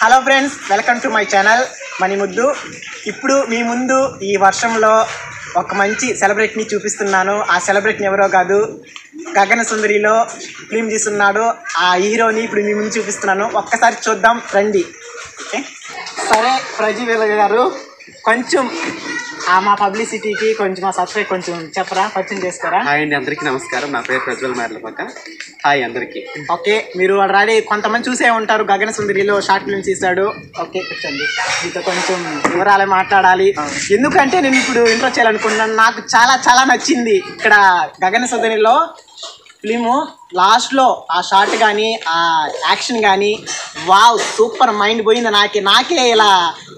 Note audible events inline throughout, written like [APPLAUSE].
Hello friends welcome to my channel Mani Muddu ఇప్పుడు మీ ముందు ఈ వర్షంలో ఒక మంచి సెలబ్రిటీని చూపిస్తున్నాను. ఆ సెలబ్రిటీని ఎవరో కాదు గగన సుందరిలో ఫిలిం తీస్తున్నాడు. ఆ హీరోని ఇప్పుడు మీ ముందు చూపిస్తున్నాను. ఒక్కసారి చూద్దాం రండి. సరే ప్రజీవేల గారు కొంచెం మా పబ్లిసిటీకి కొంచెం మా సబ్స్క్రైబ్ కొంచెం చెప్పరా? పరిచయం చేస్తారా హాయ్ అండి అందరికీ నమస్కారం. నా పేరు ప్రజ్వల్ మేర్లపక్క హాయ్ అందరికీ. ఓకే మీరు ఆల్రెడీ కొంతమంది చూసే ఉంటారు. గగన సుందరిలో షార్ట్ ఫిల్మ్స్ తీశాడు. ఓకే కూర్చోండి. మీతో కొంచెం వివరాలు మాట్లాడాలి. ఎందుకంటే నేను ఇప్పుడు ఇంట్రో చేయాలనుకున్నాను. నాకు చాలా చాలా నచ్చింది. ఇక్కడ గగన సుందరిలో ఫిలిము. లాస్ట్లో ఆ షార్ట్ కానీ ఆ యాక్షన్ కానీ వావ్ సూపర్ మైండ్ పోయింది నాకే. నాకే ఇలా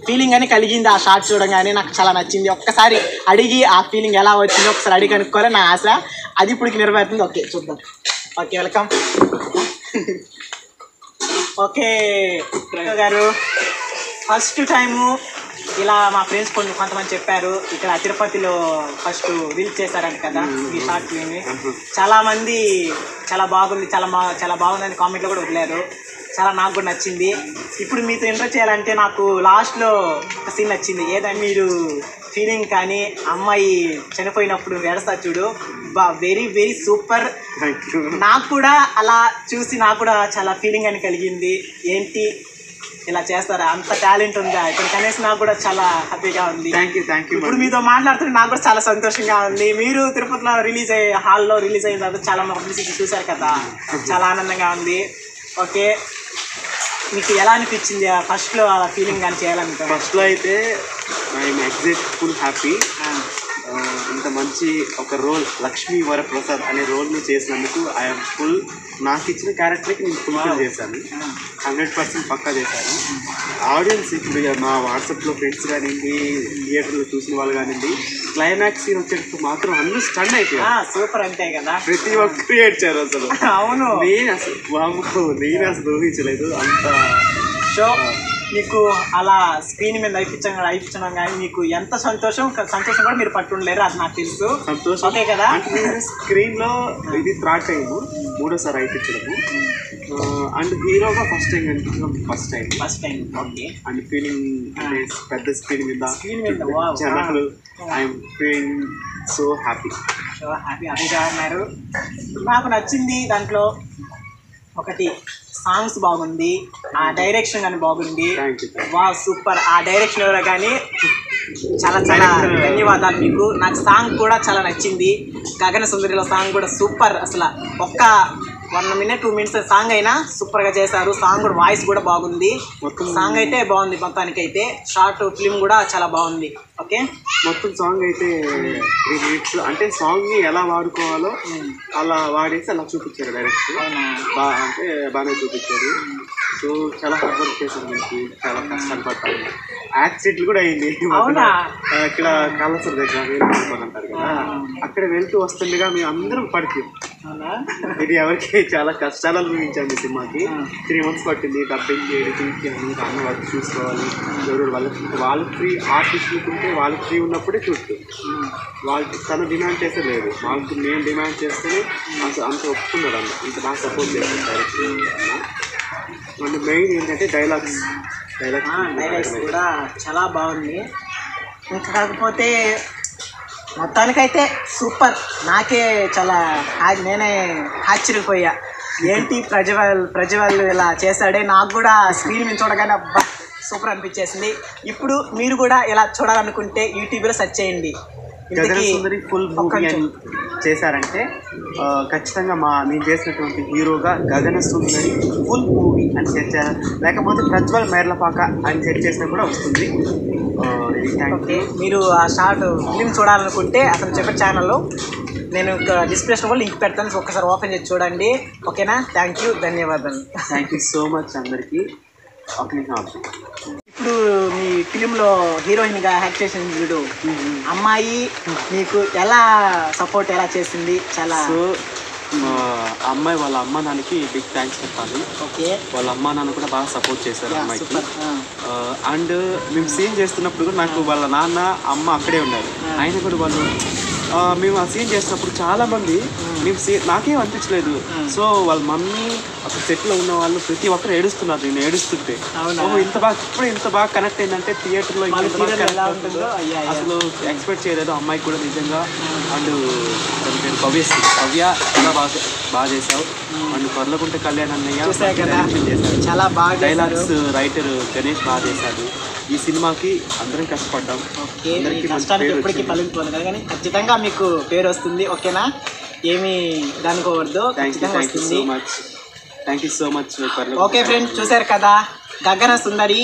ఫీలింగ్ అని కలిగింది ఆ షార్ట్ చూడగానే. నాకు చాలా నచ్చింది. ఒక్కసారి అడిగి ఆ ఫీలింగ్ ఎలా వచ్చిందో ఒకసారి అడిగి కనుక్కోవాలి నా ఆశ. అది ఇప్పటికి నెరవేరుతుంది. ఓకే చూద్దాం. Okay welcome. [LAUGHS] ఓకే గారు. ఫస్ట్ టైము ఇలా మా ఫ్రెండ్స్ కొన్ని కొంతమంది చెప్పారు. ఇక్కడ తిరుపతిలో ఫస్ట్ రిలీజ్ చేశారంట కదా ఈ షార్ట్ ఫిల్మ్ చాలా మంది చాలా బాగుంది చాలా బా చాలా బాగుందని కామెంట్లో కూడా వదిలేరు. చాలా నాకు కూడా నచ్చింది. ఇప్పుడు మీతో ఇంటర్ చేయాలంటే నాకు లాస్ట్లో ఒక సీన్ నచ్చింది. ఏదంటే మీరు ఫీలింగ్ కానీ అమ్మాయి చనిపోయినప్పుడు వెడతా చూడు. బా వెరీ వెరీ సూపర్ నాకు కూడా అలా చూసి నాకు కూడా చాలా ఫీలింగ్ అని కలిగింది. ఏంటి? ఇలా చేస్తారా? అంత టాలెంట్ ఉందా? ఇప్పుడు కనీసం నాకు కూడా చాలా హ్యాపీగా ఉంది. థ్యాంక్ యూ థ్యాంక్ యూ ఇప్పుడు మీతో మాట్లాడుతుంటే నాకు కూడా చాలా సంతోషంగా ఉంది. మీరు తిరుపతిలో రిలీజ్ అయ్యే హాల్లో రిలీజ్ అయిన తర్వాత చాలా పబ్లిసిటీ చూశారు కదా? చాలా ఆనందంగా ఉంది. ఓకే. మీకు ఎలా అనిపించింది ఫస్ట్లో ఆ ఫీలింగ్ కానీ చేయాలంటే ఫస్ట్లో అయితే ఐఎమ్ ఎగ్జైట్ ఫుల్ హ్యాపీ ఇంత మంచి ఒక రోల్ లక్ష్మీ వరప్రసాద్ అనే రోల్ని చేసినందుకు ఐఎమ్ ఫుల్ నాకు ఇచ్చిన క్యారెక్టర్కి నేను ఫుల్ఫిల్ చేశాను. హండ్రెడ్ పర్సెంట్ పక్కా చేశాను. ఆడియన్స్ ఇప్పుడు మా వాట్సాప్లో ఫ్రెండ్స్ కానివ్వండి థియేటర్లో చూసిన వాళ్ళు కానివ్వండి క్లైమాక్స్ సీన్ వచ్చేటప్పుడు మాత్రం అందరూ స్టన్ అయిపోయారు. సూపర్ అంతే కదా. ప్రతి ఒక్కరు ఏడ్చారు అసలు. అవును. నేను అసలు బాబు నేను అసలు ఊహించలేదు. అంత సో మీకు అలా స్క్రీన్ మీద అయిపించడం అయిపించడం కానీ మీకు ఎంత సంతోషం సంతోషం కూడా మీరు పట్టుండలేరు అది నాకు తెలుసు. సంతోషం. ఓకే కదా? అంటే నేను స్క్రీన్లో ఇది థర్డ్ టైం మూడోసారి అయిపించడము అండ్ హీరోగా ఫస్ట్ టైం కనిపించడం first time first time okay. And feeling పెద్ద స్క్రీన్ మీద స్క్రీన్ మీద జనాలు. I'm feeling so happy so happy హ్యాపీగా ఉన్నారు నాకు నచ్చింది దాంట్లో ఒకటి సాంగ్స్ బాగుంది ఆ డైరెక్షన్ కానీ బాగుంది. వా సూపర్. ఆ డైరెక్షన్ ఎవరో కానీ చాలా చాలా. ధన్యవాదాలు మీకు. నాకు సాంగ్ కూడా చాలా నచ్చింది. గగన సుందరిలో సాంగ్ కూడా సూపర్. అసలు ఒక్క one minute two minutes song అయినా సూపర్గా చేశారు. సాంగ్ కూడా వాయిస్ కూడా బాగుంది. మొత్తం సాంగ్ అయితే బాగుంది మొత్తానికి అయితే షార్ట్ ఫిల్మ్ కూడా చాలా బాగుంది. ఓకే మొత్తం సాంగ్ అయితే త్రీ మినిట్స్ అంటే సాంగ్ని ఎలా వాడుకోవాలో అలా వాడేసి అలా చూపించారు డైరెక్ట్ బా అంటే బాగానే చూపించారు. సో చాలా హార్డ్ వర్క్ చేశారు మనకి. చాలా కష్టాలు పడ్డాము యాక్సిడెంట్లు కూడా అయింది ఇక్కడ కాళేశ్వర దగ్గర వేలు అంటారు కదా. అక్కడ వెళ్తూ వస్తుండగా మేము అందరం పడిపోయాం. ఇది ఎవరికి చాలా కష్టాలు అనుభవించాము ఈ సినిమాకి. త్రీ మంత్స్ పట్టింది డబ్బింగ్ ఎడిటింగ్ అన్ని అన్న వర్క్ చూసుకోవాలి. ఎవరు వాళ్ళకి వాళ్ళకి ఫ్రీ ఆర్టిస్టులకు ఉంటే వాళ్ళకి ఫ్రీ ఉన్నప్పుడే చూస్తూ. వాళ్ళకి తను డిమాండ్ చేస్తే లేదు. వాళ్ళకి నేను డిమాండ్ చేస్తేనే అంత అంత ఒప్పుకున్నాడు అన్న. ఇంత బాగా సపోర్ట్ చేస్తాను డైరెక్ట్ అండ్ మెయిన్ ఏంటంటే డైలాగ్స్ డైలాగ్స్ కూడా చాలా బాగుంది. కాకపోతే మొత్తానికైతే సూపర్. నాకే చాలా నేనే ఆశ్చర్యపోయా. ఏంటి ప్రజవాళ్ళు ప్రజవాళ్ళు ఇలా చేశాడే? నాకు కూడా స్క్రీన్ మీద చూడగానే అబ్బా సూపర్ అనిపించేసింది. ఇప్పుడు మీరు కూడా ఇలా చూడాలనుకుంటే యూట్యూబ్లో సెర్చ్ చేయండి. ఇంతకీ ఫుల్ చేశారంటే ఖచ్చితంగా మా నేను చేసినటువంటి హీరోగా గగన సుందరి ఫుల్ మూవీ అని చేయాలి. లేకపోతే ప్రజ్వల్ మేర్లపాక అని సెట్ చేసినా కూడా వస్తుంది. ఓకే. మీరు ఆ షార్ట్ ఫిలిం చూడాలనుకుంటే అతను చెప్పే ఛానల్లో నేను డిస్క్రిప్షన్ కూడా లింక్ పెడతాను. ఒక్కసారి ఓపెన్ చేసి చూడండి. ఓకేనా? థ్యాంక్ యూ ధన్యవాదాలు. థ్యాంక్ యూ సో మచ్ అందరికీ. ఒక ఇప్పుడు మీ ఫిలింలో హీరోయిన్గా యాక్ట్ చేసిన వీడు అమ్మాయి మీకు ఎలా సపోర్ట్ ఎలా చేసింది? చాలా సో అమ్మాయి వాళ్ళ అమ్మ నాన్నకి బిగ్ థ్యాంక్స్ చెప్పాలి. ఓకే. వాళ్ళ అమ్మ నాన్న కూడా బాగా సపోర్ట్ చేశారు అమ్మాయికి. అండ్ మేము సీన్ చేస్తున్నప్పుడు కూడా నాకు వాళ్ళ నాన్న అమ్మ అక్కడే ఉన్నారు. ఆయన కూడా వాళ్ళు మేము ఆ సీన్ చేసినప్పుడు చాలా మంది మేము సే- నాకేం అనిపించలేదు. సో వాళ్ళ మమ్మీ అక్కడ సెట్లో ఉన్న వాళ్ళు ప్రతి ఒక్కరు ఏడుస్తున్నారు నేను ఏడుస్తుంటే. ఇంత బాగా ఇప్పుడు ఇంత బాగా కనెక్ట్ అయిందంటే థియేటర్లో. అసలు ఎక్స్పెక్ట్ చేయలేదు. అమ్మాయి కూడా నిజంగా. అండ్ పేరు భవ్యశ్రీ భవ్య చాలా బాగా బాగా చేసావు అండ్ కొర్లకుంట కళ్యాణ్ అన్నయ్య చాలా బాగా. డైలాగ్స్ రైటర్ గణేష్ బాగా చేశాడు. ఈ సినిమాకి అందరం కష్టపడ్డాం. కష్టానికి ఎప్పటికీ కదా కానీ ఖచ్చితంగా మీకు పేరు వస్తుంది ఓకేనా? ఏమి దానికోవద్దు థ్యాంక్ యూ ఖచ్చితంగా వస్తుంది. Thank you so much okay friends చూశారు కదా? గగన సుందరి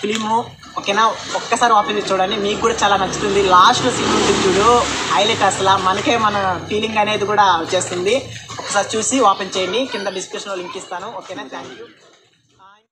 ఫిలిము ఓకేనా? ఒక్కసారి ఓపెన్ చేసి చూడండి. మీకు కూడా చాలా నచ్చుతుంది. లాస్ట్ సీన్ ఉంటుంది చూడు హైలైట్ అసలు. మనకే మన ఫీలింగ్ అనేది కూడా వచ్చేస్తుంది. ఒకసారి చూసి ఓపెన్ చేయండి. కింద డిస్క్రిప్షన్లో లింక్ ఇస్తాను. ఓకేనా? Thank you